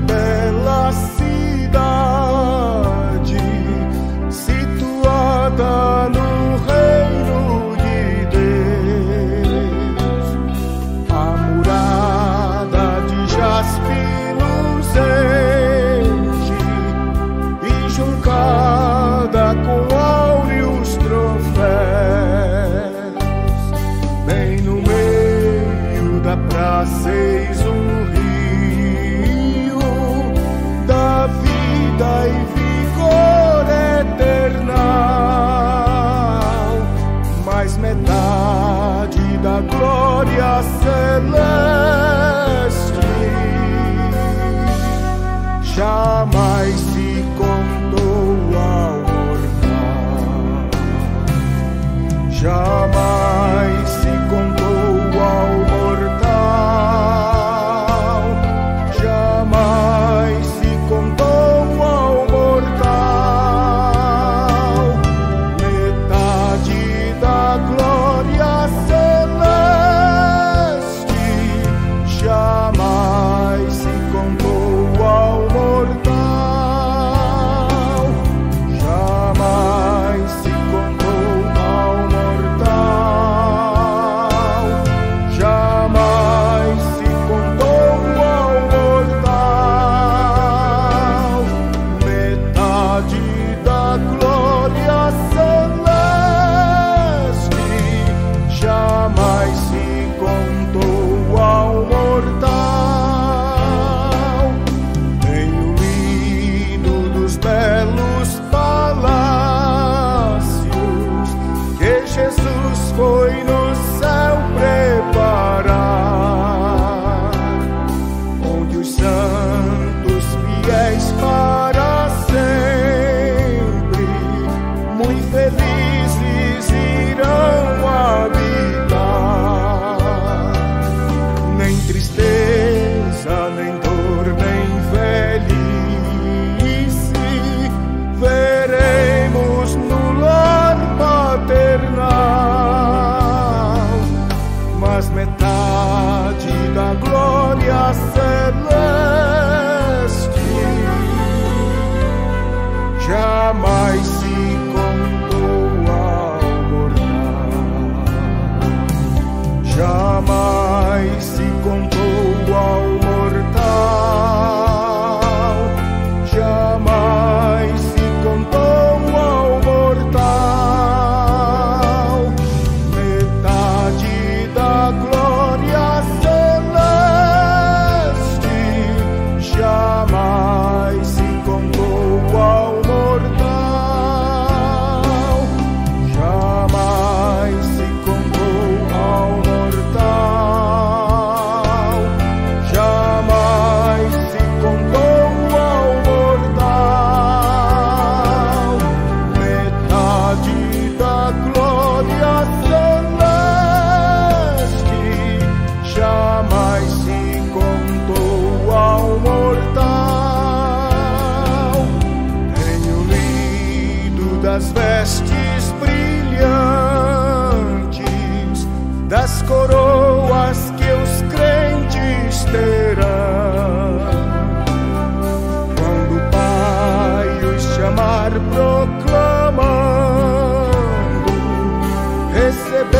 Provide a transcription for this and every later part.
bela cidade, situada no reino de Deus, a murada de jaspe. Mas metade da glória celeste. Jamais se contou ao mortal, jamais se contou ao as coroas que os crentes terão. Quando o Pai os chamar, proclamando, receber.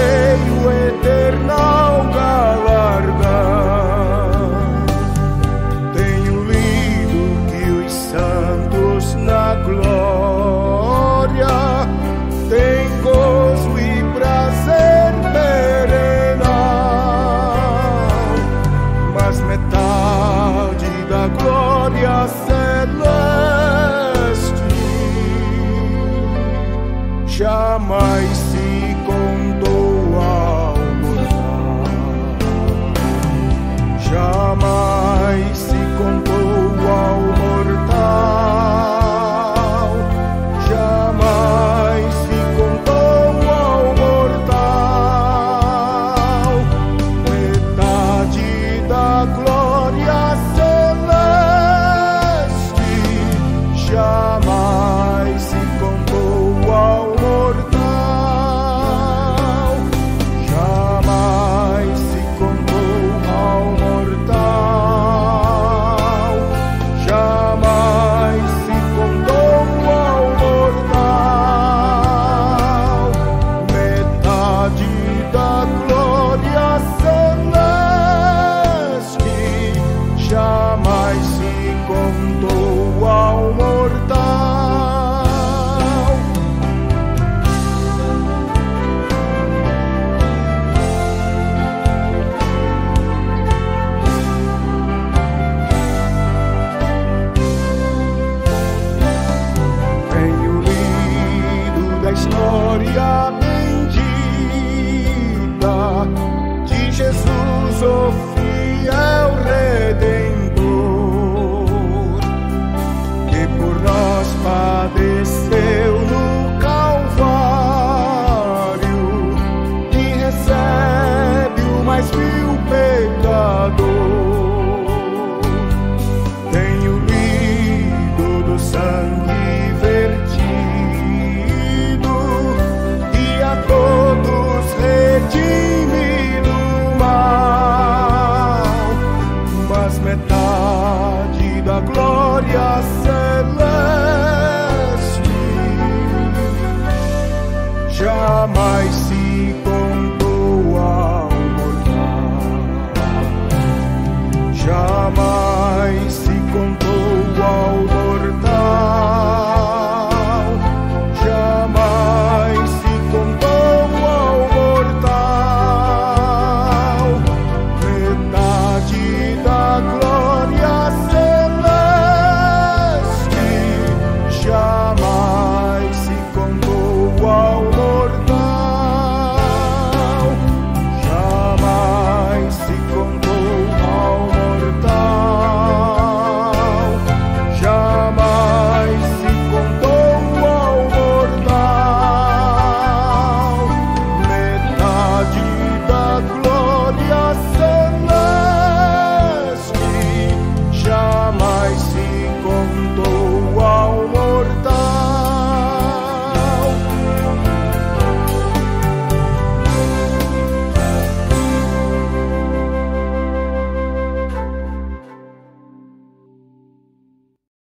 história bendita de Jesus, o fiel é Redentor, que por nós parou. paz se